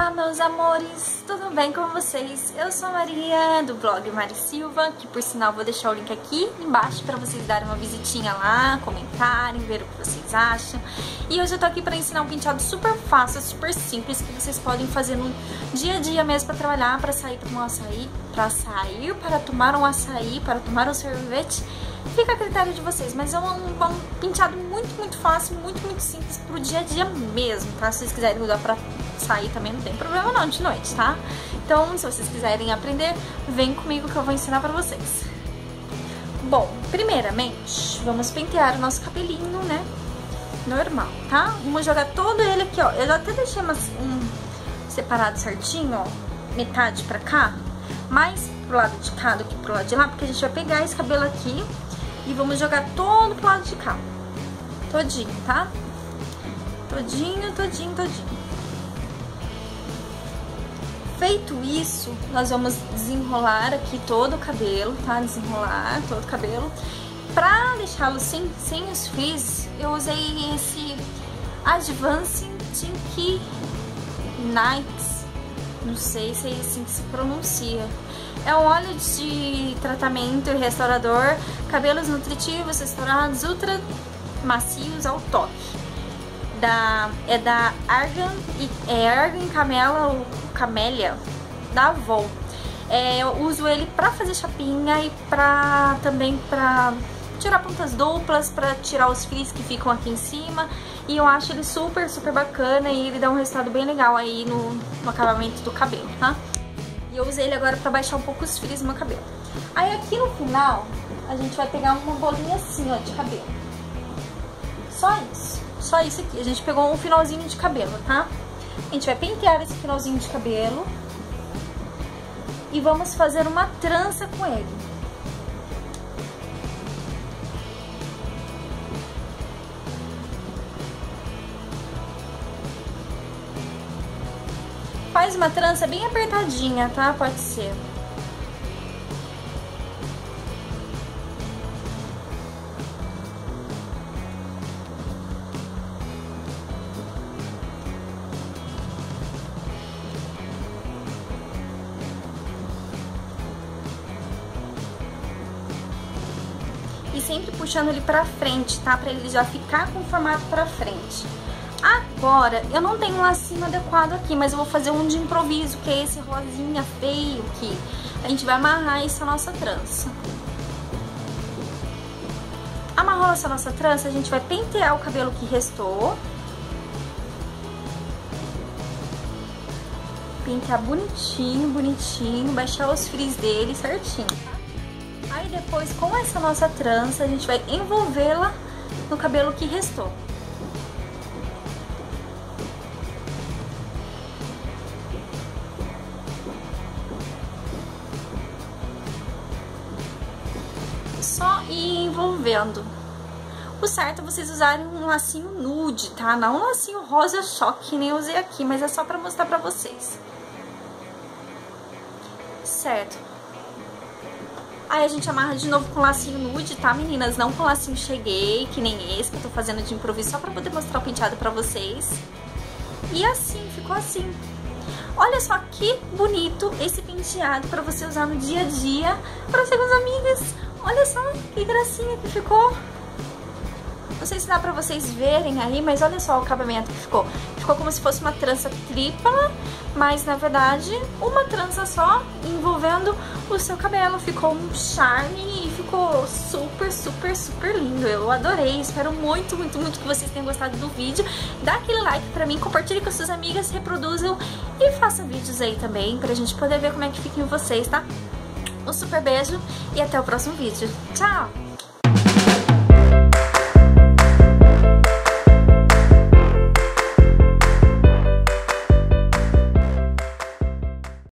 Olá, meus amores, tudo bem com vocês? Eu sou a Maria, do blog Mari Silva, que por sinal vou deixar o link aqui embaixo para vocês darem uma visitinha lá, comentarem, ver o que vocês acham. E hoje eu tô aqui para ensinar um penteado super fácil, super simples, que vocês podem fazer no dia a dia mesmo para trabalhar, para sair para um açaí, para sair, para tomar um açaí, para tomar um sorvete Fica a critério de vocês, mas é um, um penteado muito, muito fácil, muito, muito simples pro dia a dia mesmo, tá? Se vocês quiserem usar pra sair também não tem problema não, de noite, tá? Então, se vocês quiserem aprender, vem comigo que eu vou ensinar pra vocês. Bom, primeiramente, vamos pentear o nosso cabelinho, né? Normal, tá? Vamos jogar todo ele aqui, ó. Eu até deixei umas, um separado certinho, ó. Metade pra cá. Mais pro lado de cá do que pro lado de lá, porque a gente vai pegar esse cabelo aqui e vamos jogar todo pro lado de cá. Todinho, tá? Todinho, todinho, todinho. Feito isso, nós vamos desenrolar aqui todo o cabelo, tá? Desenrolar todo o cabelo. Pra deixá-lo sem, sem os frizz, eu usei esse Advanced Tinky Nights. Não sei se é assim que se pronuncia. É um óleo de tratamento e restaurador, cabelos nutritivos, restaurados, ultra macios ao toque. Da, é da Argan, é Argan Camela Camélia, da Avon. É, eu uso ele pra fazer chapinha e pra, também pra tirar pontas duplas, pra tirar os frizz que ficam aqui em cima. E eu acho ele super, super bacana e ele dá um resultado bem legal aí no, no acabamento do cabelo, tá? E eu usei ele agora pra baixar um pouco os fios no meu cabelo. Aí aqui no final, a gente vai pegar uma bolinha assim, ó, de cabelo. Só isso. Só isso aqui. A gente pegou um finalzinho de cabelo, tá? A gente vai pentear esse finalzinho de cabelo. E vamos fazer uma trança com ele. Faz uma trança bem apertadinha, tá? Pode ser. E sempre puxando ele pra frente, tá? Pra ele já ficar com o formato pra frente. Agora, eu não tenho um lacinho adequado aqui, mas eu vou fazer um de improviso, que é esse rosinha feio aqui. A gente vai amarrar essa nossa trança. Amarrou essa nossa trança, a gente vai pentear o cabelo que restou. Pentear bonitinho, bonitinho, baixar os frizz dele certinho? Aí depois, com essa nossa trança, a gente vai envolvê-la no cabelo que restou. Envolvendo. O certo é vocês usarem um lacinho nude, tá? Não um lacinho rosa choque, que nem usei aqui, mas é só pra mostrar pra vocês. Certo. Aí a gente amarra de novo com lacinho nude, tá, meninas? Não com lacinho cheguei, que nem esse que eu tô fazendo de improviso, só pra poder mostrar o penteado pra vocês. E assim, ficou assim. Olha só que bonito esse penteado pra você usar no dia a dia, pra ser com as amigas. Olha só que gracinha que ficou. Não sei se dá pra vocês verem aí, mas olha só o acabamento que ficou. Ficou como se fosse uma trança tripla, mas na verdade uma trança só envolvendo o seu cabelo. Ficou um charme e ficou super, super, super lindo. Eu adorei, espero muito, muito, muito que vocês tenham gostado do vídeo. Dá aquele like pra mim, compartilhe com suas amigas, reproduzam e façam vídeos aí também pra gente poder ver como é que fica em vocês, tá? Um super beijo e até o próximo vídeo. Tchau!